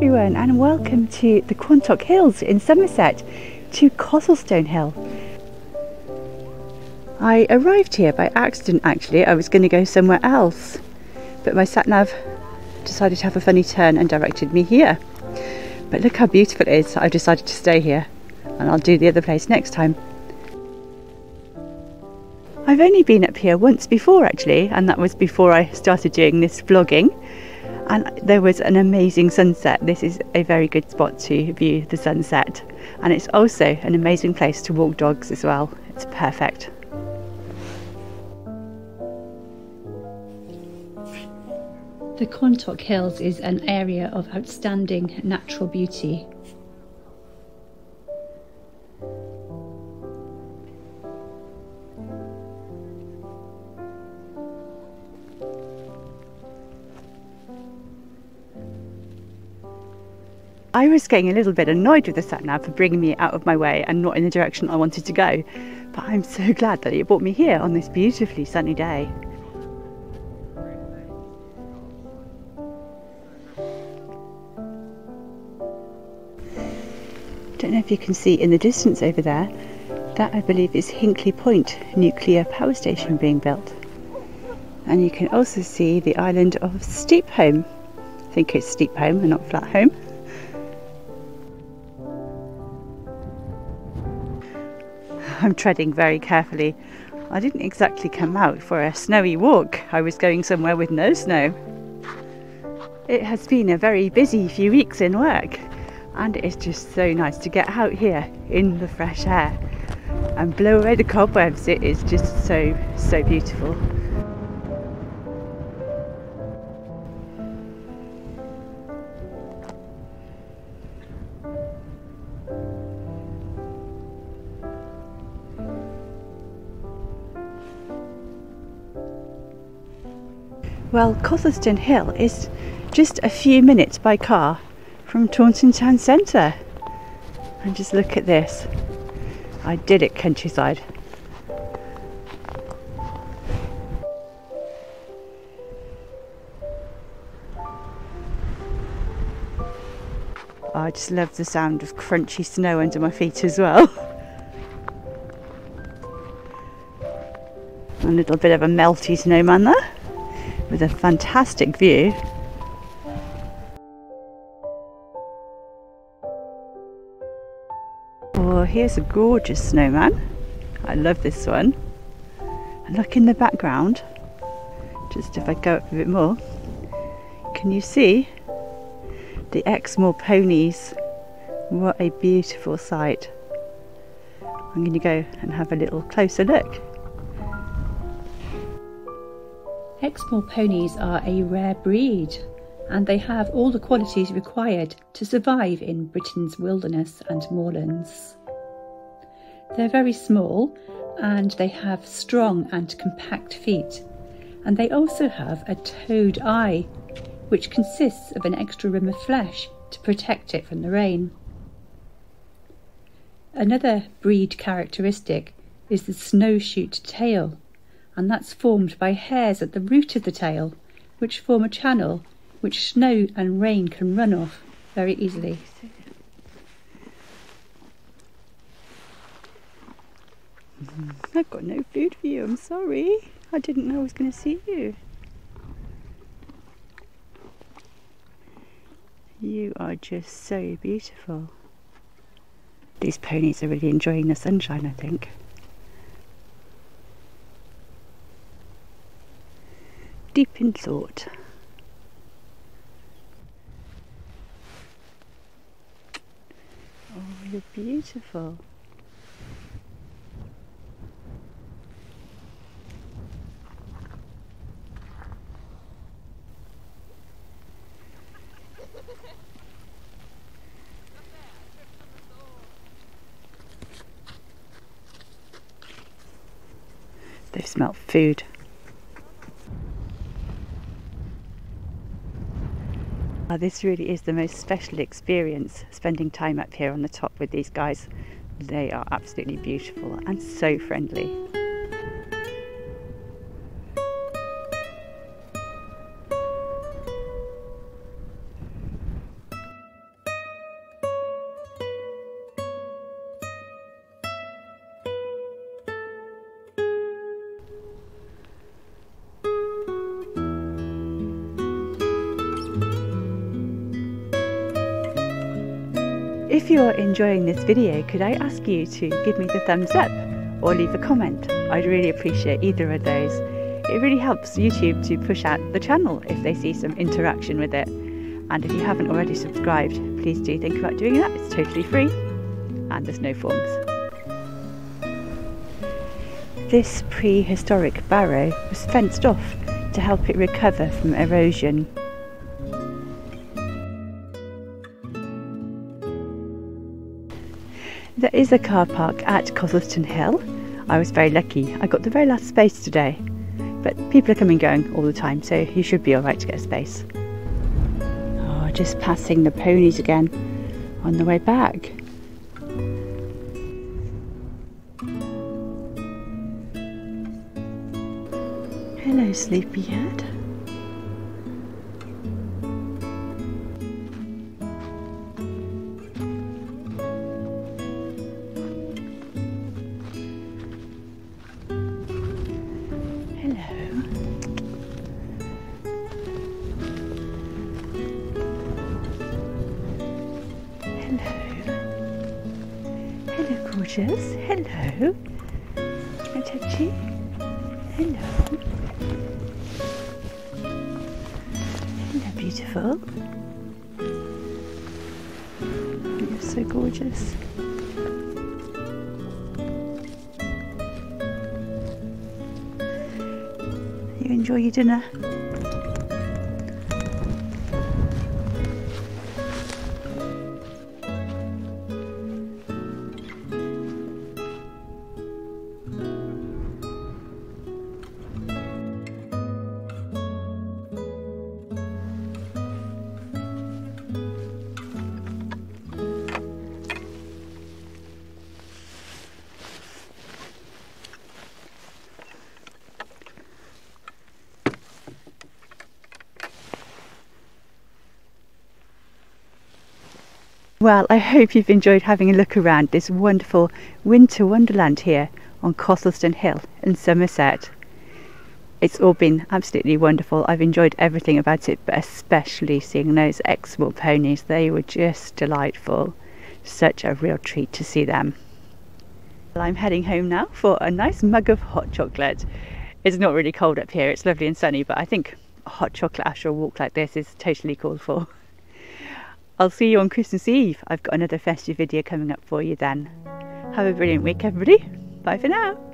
everyone and welcome to the Quantock Hills in Somerset to Cothelstone Hill. I arrived here by accident actually, I was going to go somewhere else but my sat nav decided to have a funny turn and directed me here. But look how beautiful it is, I've decided to stay here and I'll do the other place next time. I've only been up here once before actually and that was before I started doing this vlogging and there was an amazing sunset. This is a very good spot to view the sunset and it's also an amazing place to walk dogs as well. It's perfect. The Quantock Hills is an area of outstanding natural beauty I was getting a little bit annoyed with the sat nav for bringing me out of my way and not in the direction I wanted to go. But I'm so glad that it brought me here on this beautifully sunny day. Don't know if you can see in the distance over there, that I believe is Hinkley Point nuclear power station being built. And you can also see the island of Steepholm. I think it's Steepholm and not Flatholm. I'm treading very carefully. I didn't exactly come out for a snowy walk. I was going somewhere with no snow. It has been a very busy few weeks in work and it's just so nice to get out here in the fresh air and blow away the cobwebs. It is just so, so beautiful. Well, Cothelstone Hill is just a few minutes by car from Taunton Town Centre. And just look at this. I did it countryside. I just love the sound of crunchy snow under my feet as well. a little bit of a melty snowman there with a fantastic view. Oh, here's a gorgeous snowman. I love this one. And look in the background, just if I go up a bit more, can you see the Exmoor ponies? What a beautiful sight. I'm going to go and have a little closer look. Exmoor ponies are a rare breed and they have all the qualities required to survive in Britain's wilderness and moorlands. They're very small and they have strong and compact feet, and they also have a toad eye, which consists of an extra rim of flesh to protect it from the rain. Another breed characteristic is the snow chute tail, and that's formed by hairs at the root of the tail, which form a channel which snow and rain can run off very easily. I've got no food for you, I'm sorry. I didn't know I was going to see you. You are just so beautiful. These ponies are really enjoying the sunshine, I think. deep in thought. Oh, you're beautiful. They've smell food. Oh, this really is the most special experience spending time up here on the top with these guys. They are absolutely beautiful and so friendly. If you're enjoying this video, could I ask you to give me the thumbs up or leave a comment? I'd really appreciate either of those. It really helps YouTube to push out the channel if they see some interaction with it. And if you haven't already subscribed, please do think about doing that. It's totally free and there's no forms. This prehistoric barrow was fenced off to help it recover from erosion There is a car park at Cothelstone Hill. I was very lucky. I got the very last space today. But people are coming and going all the time, so you should be alright to get a space. Oh, just passing the ponies again on the way back. Hello, sleepyhead. Gorgeous. Hello. Can I touch you? Hello. Hello, beautiful. You're so gorgeous. You enjoy your dinner? Well, I hope you've enjoyed having a look around this wonderful winter wonderland here on Cothelstone Hill in Somerset. It's all been absolutely wonderful. I've enjoyed everything about it, but especially seeing those Exmoor ponies. They were just delightful. Such a real treat to see them. Well, I'm heading home now for a nice mug of hot chocolate. It's not really cold up here, it's lovely and sunny, but I think hot chocolate after a walk like this is totally called for. I'll see you on Christmas Eve. I've got another festive video coming up for you then. Have a brilliant week, everybody. Bye for now.